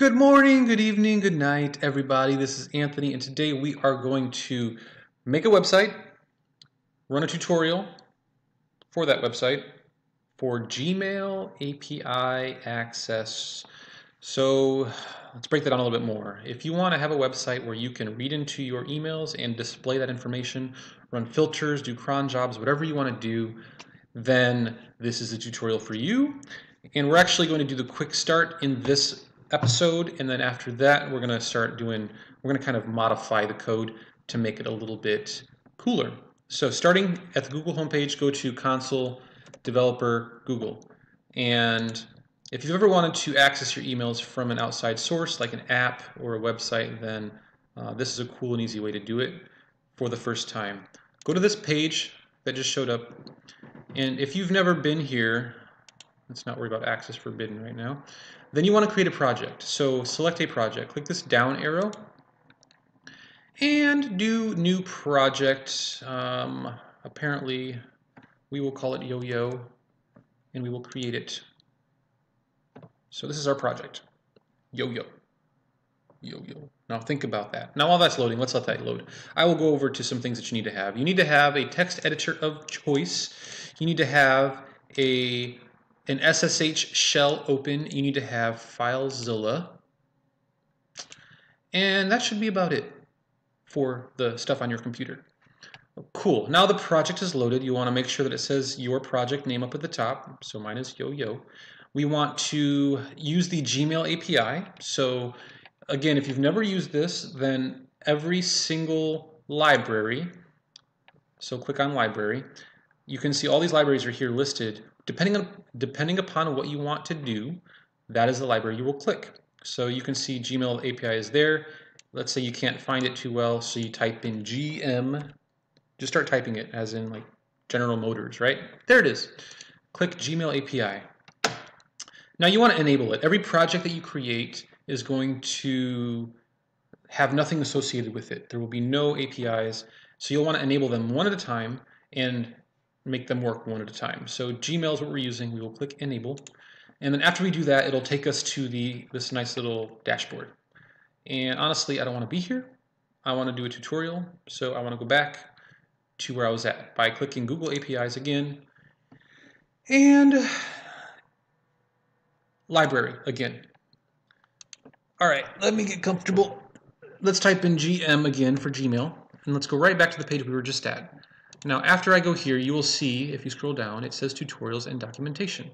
Good morning, good evening, good night, everybody. This is Anthony, and today we are going to make a website, run a tutorial for that website for Gmail API access. So let's break that down a little bit more. If you want to have a website where you can read into your emails and display that information, run filters, do cron jobs, whatever you want to do, then this is a tutorial for you. And we're actually going to do the quick start in this episode, and then after that, we're going to start doing, we're going to kind of modify the code to make it a little bit cooler. So starting at the Google homepage, go to console developer Google. And if you've ever wanted to access your emails from an outside source, like an app or a website, then uh, this is a cool and easy way to do it for the first time. Go to this page that just showed up, and if you've never been here, let's not worry about access forbidden right now, then you want to create a project. So select a project, click this down arrow, and do new project. Um, apparently, we will call it yo-yo, and we will create it. So this is our project, yo-yo, yo-yo. Now think about that. Now while that's loading, let's let that load. I will go over to some things that you need to have. You need to have a text editor of choice. You need to have a an SSH shell open. You need to have FileZilla. And that should be about it for the stuff on your computer. Cool. Now the project is loaded. You want to make sure that it says your project name up at the top. So mine is yo-yo. We want to use the Gmail API. So again, if you've never used this, then every single library, so click on library, you can see all these libraries are here listed. Depending on depending upon what you want to do, that is the library you will click. So you can see Gmail API is there. Let's say you can't find it too well, so you type in GM. Just start typing it, as in like General Motors, right? There it is. Click Gmail API. Now you want to enable it. Every project that you create is going to have nothing associated with it. There will be no APIs. So you'll want to enable them one at a time and make them work one at a time. So Gmail is what we're using. We will click enable. And then after we do that, it'll take us to the this nice little dashboard. And honestly, I don't want to be here. I want to do a tutorial. So I want to go back to where I was at by clicking Google APIs again. And library again. All right, let me get comfortable. Let's type in GM again for Gmail, and let's go right back to the page we were just at. Now, after I go here, you will see, if you scroll down, it says tutorials and documentation.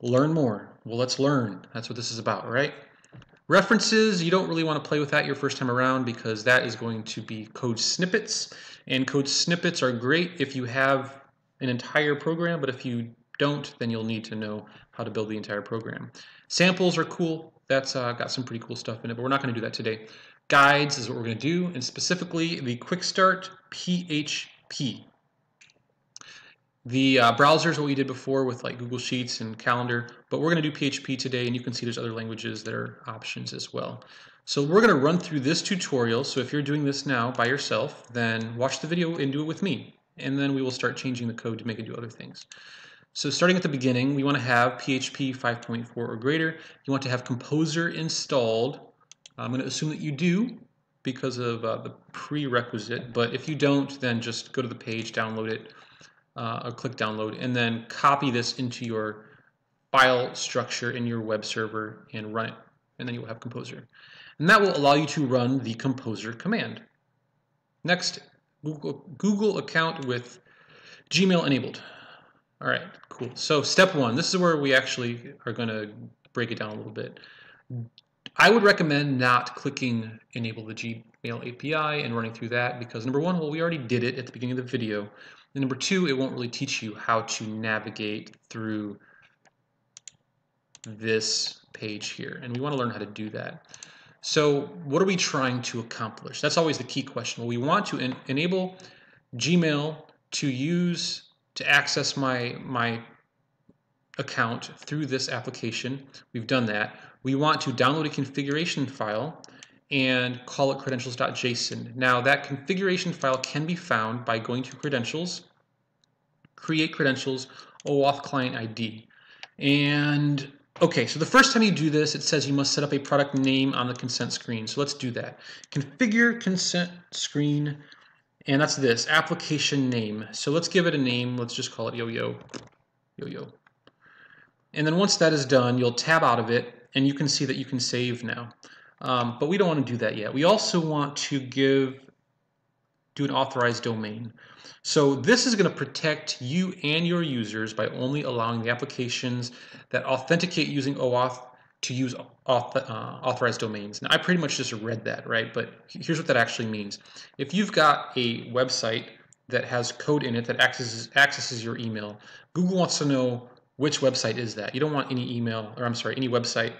Learn more. Well, let's learn. That's what this is about, right? References, you don't really want to play with that your first time around because that is going to be code snippets. And code snippets are great if you have an entire program, but if you don't, then you'll need to know how to build the entire program. Samples are cool. That's uh, got some pretty cool stuff in it, but we're not going to do that today. Guides is what we're going to do, and specifically the Quick Start PHP. The uh, browser is what we did before with like Google Sheets and Calendar, but we're going to do PHP today, and you can see there's other languages that are options as well. So we're going to run through this tutorial, so if you're doing this now by yourself, then watch the video and do it with me, and then we will start changing the code to make it do other things. So starting at the beginning, we want to have PHP 5.4 or greater. You want to have Composer installed. I'm going to assume that you do because of uh, the prerequisite, but if you don't, then just go to the page, download it, uh, or click download, and then copy this into your file structure in your web server and run it, and then you'll have Composer. And that will allow you to run the Composer command. Next, Google, Google account with Gmail enabled. All right, cool. So step one, this is where we actually are going to break it down a little bit. I would recommend not clicking enable the Gmail API and running through that because number one, well, we already did it at the beginning of the video. And number two, it won't really teach you how to navigate through this page here. And we want to learn how to do that. So what are we trying to accomplish? That's always the key question. Well, we want to en enable Gmail to use to access my, my account through this application. We've done that. We want to download a configuration file and call it credentials.json. Now that configuration file can be found by going to credentials, create credentials, OAuth client ID. And Okay, so the first time you do this, it says you must set up a product name on the consent screen. So let's do that. Configure consent screen, and that's this, application name. So let's give it a name. Let's just call it yo-yo, yo-yo. And then once that is done, you'll tab out of it, and you can see that you can save now. Um, but we don't want to do that yet. We also want to give, do an authorized domain. So this is going to protect you and your users by only allowing the applications that authenticate using OAuth to use uh, authorized domains. Now I pretty much just read that, right? But here's what that actually means. If you've got a website that has code in it that accesses, accesses your email, Google wants to know which website is that. You don't want any email, or I'm sorry, any website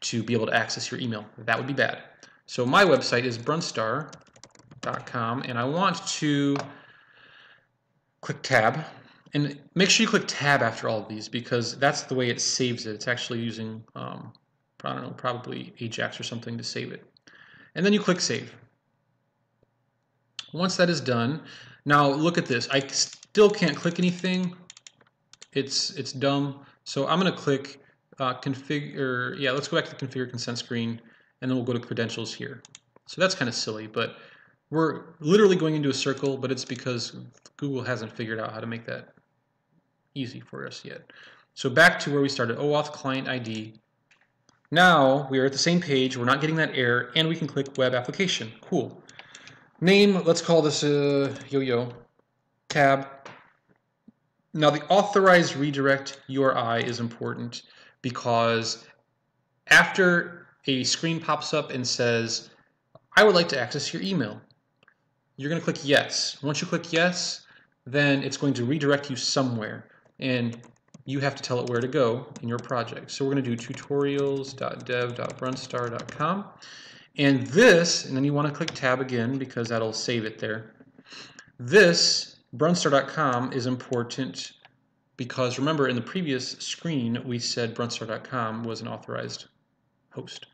to be able to access your email. That would be bad. So my website is brunstar.com and I want to click tab and make sure you click tab after all of these because that's the way it saves it. It's actually using, um, I don't know, probably Ajax or something to save it. And then you click save. Once that is done, now look at this. I still can't click anything. It's, it's dumb. So I'm going to click uh, configure, yeah, let's go back to the configure consent screen and then we'll go to credentials here. So that's kind of silly, but we're literally going into a circle, but it's because Google hasn't figured out how to make that easy for us yet. So back to where we started, OAuth client ID. Now we are at the same page, we're not getting that error, and we can click web application. Cool. Name, let's call this a yo-yo. Tab. Now the authorized redirect URI is important because after a screen pops up and says, I would like to access your email, you're going to click yes. Once you click yes, then it's going to redirect you somewhere and you have to tell it where to go in your project. So we're going to do tutorials.dev.brunstar.com and this, and then you want to click tab again because that'll save it there. This, brunstar.com, is important because remember in the previous screen we said brunstar.com was an authorized host.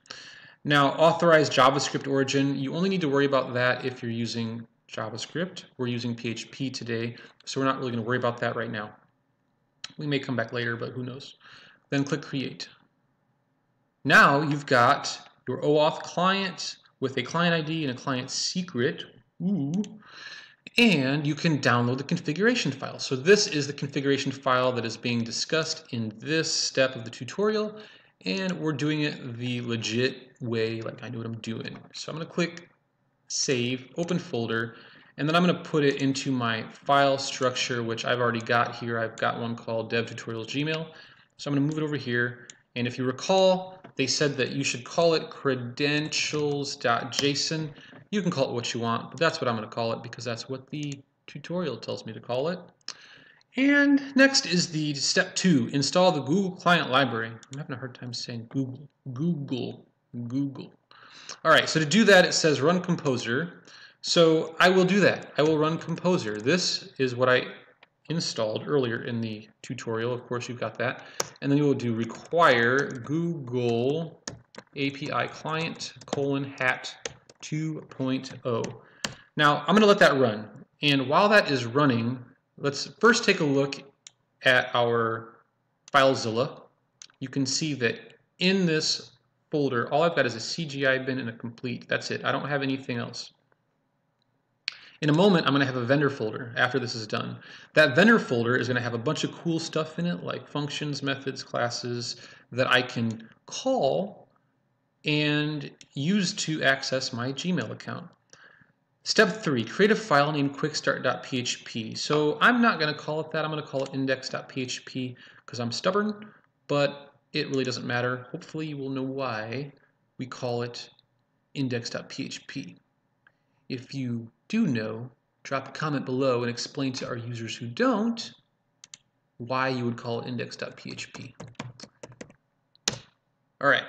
Now authorized JavaScript origin, you only need to worry about that if you're using JavaScript. We're using PHP today, so we're not really going to worry about that right now. We may come back later, but who knows. Then click Create. Now you've got your OAuth client with a client ID and a client secret. Ooh and you can download the configuration file. So this is the configuration file that is being discussed in this step of the tutorial, and we're doing it the legit way, like I know what I'm doing. So I'm going to click Save, Open Folder, and then I'm going to put it into my file structure, which I've already got here. I've got one called Dev Tutorials Gmail. So I'm going to move it over here, and if you recall, they said that you should call it credentials.json. You can call it what you want, but that's what I'm going to call it because that's what the tutorial tells me to call it. And next is the step two, install the Google Client Library. I'm having a hard time saying Google, Google, Google. All right, so to do that, it says run Composer. So I will do that. I will run Composer. This is what I installed earlier in the tutorial. Of course, you've got that. And then you will do require Google API client colon hat 2.0. Now, I'm going to let that run. And while that is running, let's first take a look at our FileZilla. You can see that in this folder, all I've got is a CGI bin and a complete. That's it. I don't have anything else. In a moment, I'm going to have a vendor folder after this is done. That vendor folder is going to have a bunch of cool stuff in it, like functions, methods, classes, that I can call and use to access my Gmail account. Step three, create a file named quickstart.php. So I'm not going to call it that. I'm going to call it index.php because I'm stubborn, but it really doesn't matter. Hopefully you will know why we call it index.php. If you do know, drop a comment below and explain to our users who don't why you would call index.php. All right,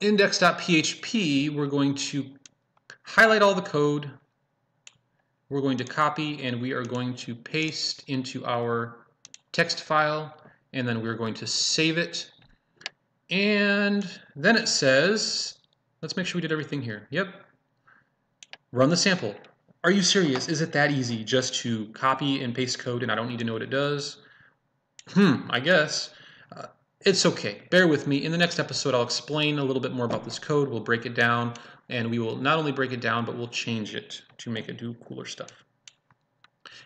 index.php, we're going to highlight all the code, we're going to copy, and we are going to paste into our text file, and then we're going to save it. And then it says, let's make sure we did everything here. Yep. Run the sample. Are you serious? Is it that easy just to copy and paste code and I don't need to know what it does? Hmm, I guess. Uh, it's okay. Bear with me. In the next episode, I'll explain a little bit more about this code. We'll break it down, and we will not only break it down, but we'll change it to make it do cooler stuff.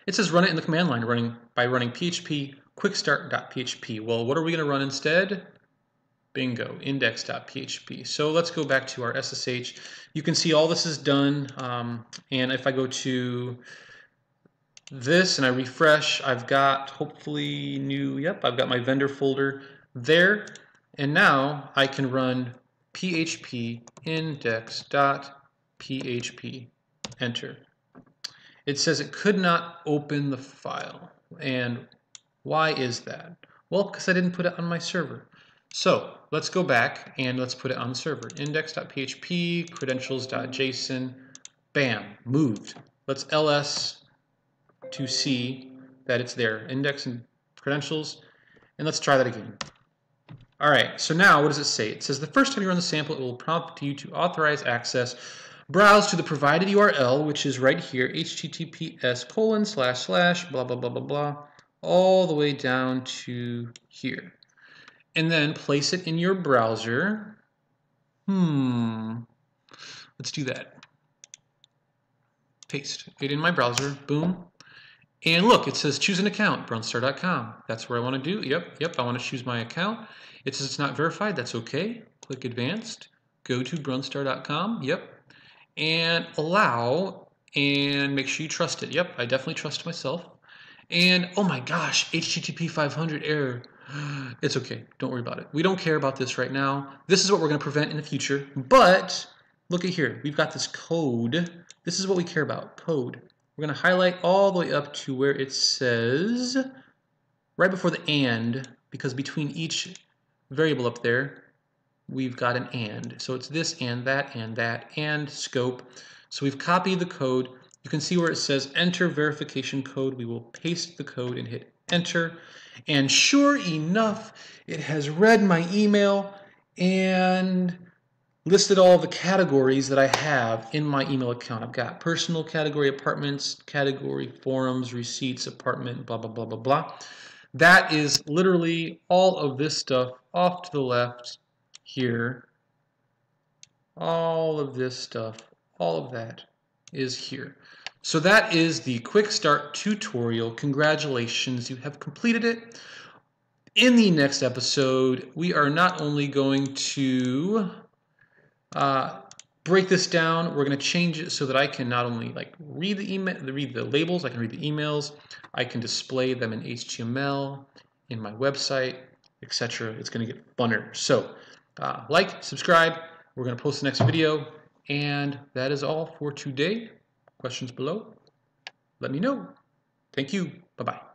It says run it in the command line running by running php quickstart.php. Well, what are we going to run instead? Bingo, index.php. So let's go back to our SSH. You can see all this is done, um, and if I go to this and I refresh, I've got hopefully new, yep, I've got my vendor folder there. And now I can run php index.php, enter. It says it could not open the file. And why is that? Well, because I didn't put it on my server. So let's go back and let's put it on the server. Index.php, credentials.json, bam, moved. Let's ls to see that it's there. Index and credentials. And let's try that again. All right, so now what does it say? It says the first time you run the sample, it will prompt you to authorize access. Browse to the provided URL, which is right here, https colon slash slash blah, blah, blah, blah, blah, all the way down to here. And then place it in your browser. Hmm, let's do that. Paste it in my browser, boom, and look, it says choose an account, brunstar.com. That's where I want to do. Yep, yep, I want to choose my account. It says it's not verified. That's okay. Click advanced. Go to brunstar.com. Yep. And allow and make sure you trust it. Yep, I definitely trust myself. And oh my gosh, HTTP 500 error. It's okay. Don't worry about it. We don't care about this right now. This is what we're going to prevent in the future. But look at here. We've got this code. This is what we care about. Code. We're going to highlight all the way up to where it says, right before the AND, because between each variable up there, we've got an AND. So it's this and that and that and scope. So we've copied the code. You can see where it says enter verification code. We will paste the code and hit enter. And sure enough, it has read my email and listed all the categories that I have in my email account. I've got personal category, apartments, category, forums, receipts, apartment, blah, blah, blah, blah, blah. That is literally all of this stuff off to the left here. All of this stuff, all of that is here. So that is the quick start tutorial. Congratulations, you have completed it. In the next episode, we are not only going to uh, break this down. We're going to change it so that I can not only like read the email, read the labels, I can read the emails, I can display them in HTML, in my website, etc. It's going to get funner. So uh, like, subscribe. We're going to post the next video. And that is all for today. Questions below? Let me know. Thank you. Bye-bye.